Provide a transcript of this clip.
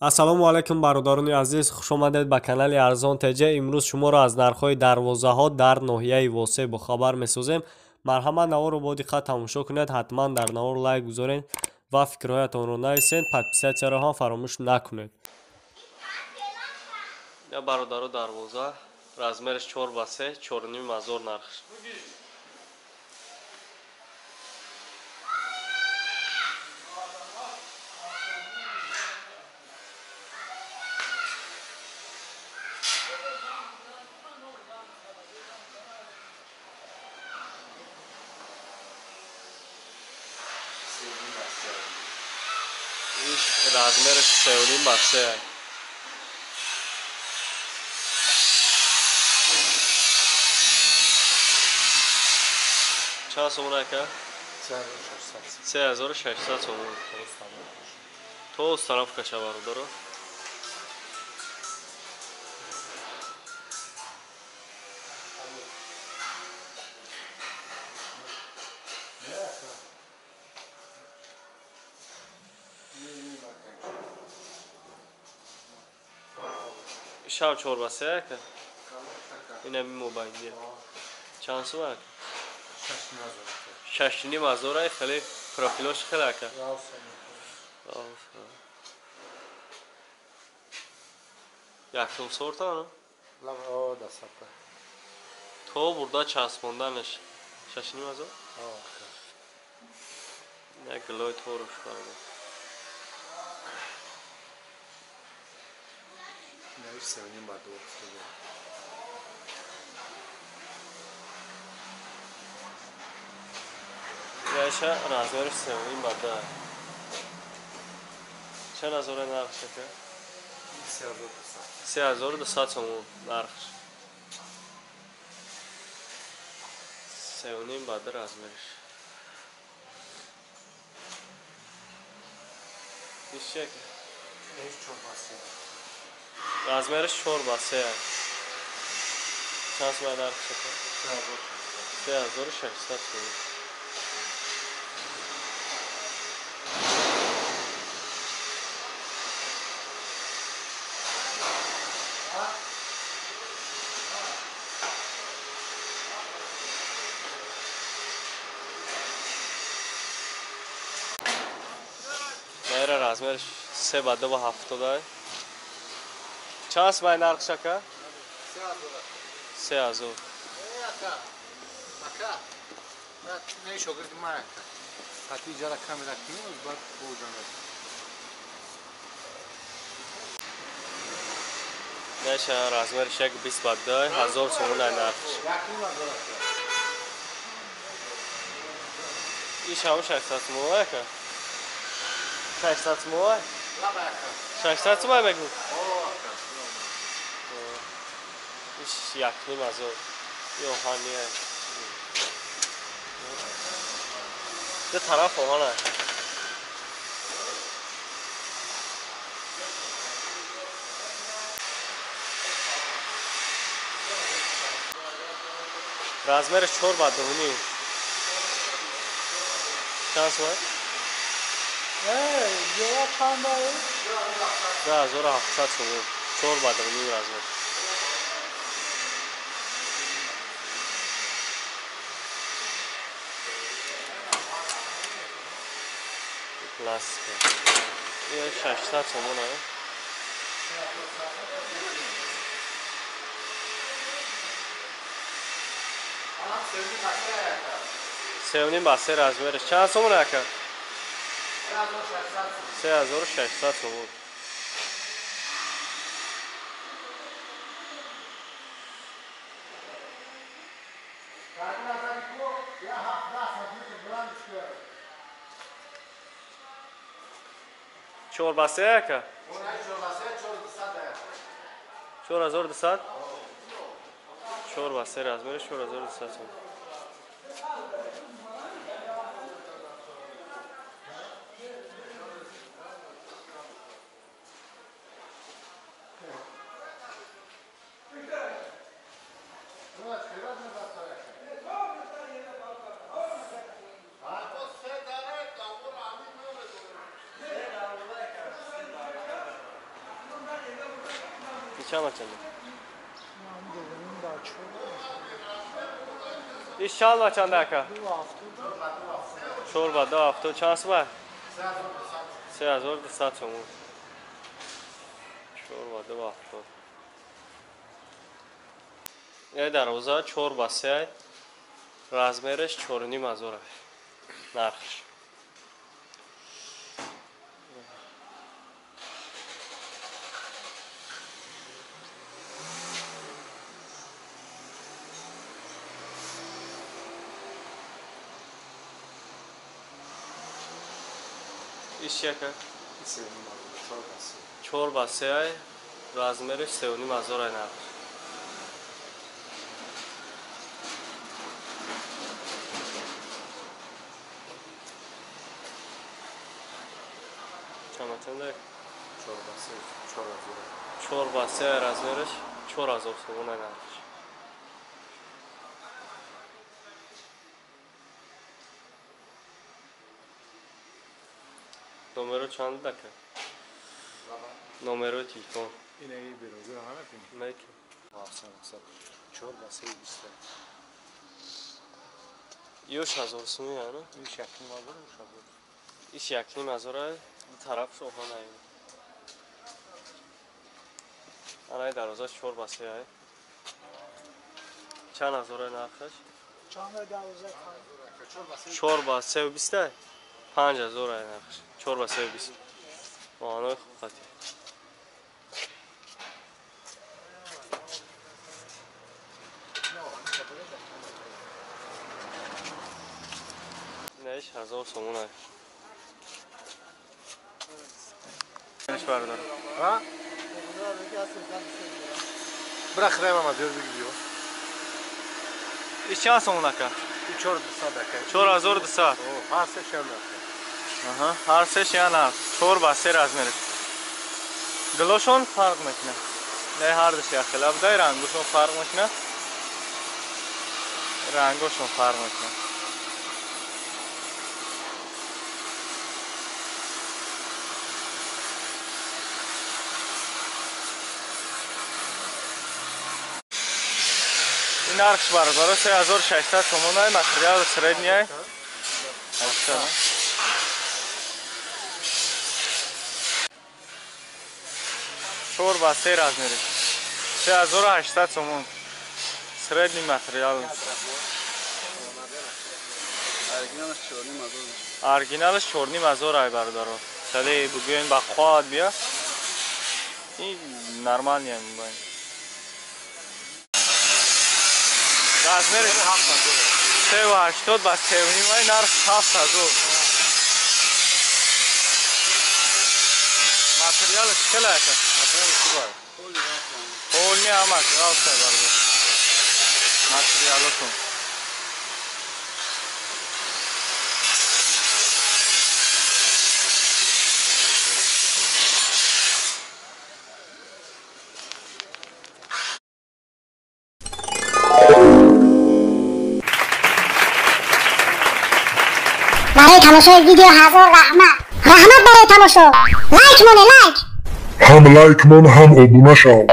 ассалому алайкум бародарони азиз. Хушомадед ба канали арзон тж имрӯз шуморо аз нархҳои дарвозаҳо дар ноҳияи восе бохабар месозем. Марҳамат наворро бо диққат тамошо кунед. Ҳатман дар навор лайк гузоред ва фикрҳоятонро нависед подписатсияро ҳам фаромӯш накунед. Бародаро дарвоза. Размериш чор ба се чорними мазор нархш Sus, razmere se olimba se. Čas omunaka? 3600. 3600 omunaka. To od stanovka čavaru, dobro? шав чорбаста яка ина мобайн дия чанд сума яка шаш ним ҳазора хеле профилош хел яка якум сортана дасата. То бурда часпонданаш. Шаш ним ҳазор як гилои тору шукарда ისევ ნიმბადო ხდება Yaşa razıları seveyim barda. Sen az oraya narkış yapıyor? Siyaz orada saç onu narkış. Seveyim barda razıları. İş çek. Ne iş çorbası? се чанд сомон нархшака се ҳазору шашсад сомон мера размериш се ба ду ба Çalışmayın Arkşaka. Seyaz olur. Seyaz olur. Aka. Aka. Bak ne çok ödüm var aka. Katı icara kamera kıyıyoruz bak bu ucana. Neşe razmer şek bis bagday hazor sonuna nakış. İş havuş aksat mı var aka? Şaşsat mı var? Şaşsat mı var bekliyor? hiç yakmaz o yohanlığa. Bir taraf o hana. Razmer çor badı bunu. Şans var. He, yola kanbayı. Daha zor hafta çoğu. Çor badı bunu razmer. لاست یه 600 تومون ها سه و نیم بسته چند تومون اکم؟ سه هزار чор баста яка чор ҳазор дусад чор баста размери чор ҳазор дусад сом İnşallah canım. Bugün daha çok. Çorba da hafta çans var. Seyaz orada saç olur. Çorba da hafta. Ne der o zaman çorba seyaz. Размерش 4.5 азора. Нархш. شیکه چهار با سه های رازمرش سه و نیم هزار های نبود چمتن ده چهار با سه چهار هزار چهار با سه رازمرش چهار هزار سه و نبود Numero çandı dakika. Numero telefon. Yine iyi bir oldu. Hanım mı? Ne ki? Baksana baksana. Çorba sevgi ister. Yoş az olsun yani. İş yakınım az olur mu? İş yakınım az. Taraf şu ohan ayı. Anay da roza çorbası ya. Çan az olur ne arkadaş? Çan da roza çorbası. Çorba sevgi. پنج از دور نقش چور و سرویس مانو خطی نهش هزار سومون های Yanlış vardı. Ha? Bırak Rehman diyor gidiyor. İşçi al son dakika. 4200 ҳарсаш як нарх ҳарсаш як нарх чор ба се раз мерасед гилошон фарқ мекунад. Дар ҳардаш як хел абдай рангушон фарқ мекунад. Рангошон фарқ мекунад. ин нархш баробаро 3600 сомонай материал средняй чор ба се размери 3800 сомон средний материал оригиналаш чорним ҳазор ай бародаро сали გაზმერე ხაფსა ზო შევა აშტოდ ბას შევნი მაინ არ ხაფსა ზო მატერიალი შელა ეხა მატერიალი შუა პოლი ამაკ ალსა გარბო მატერიალო თო. برای تماشای ویدیو هزار رحمت. رحمت برای تماشا. لایک مونه لایک. هم لایک من هم ابونه شو.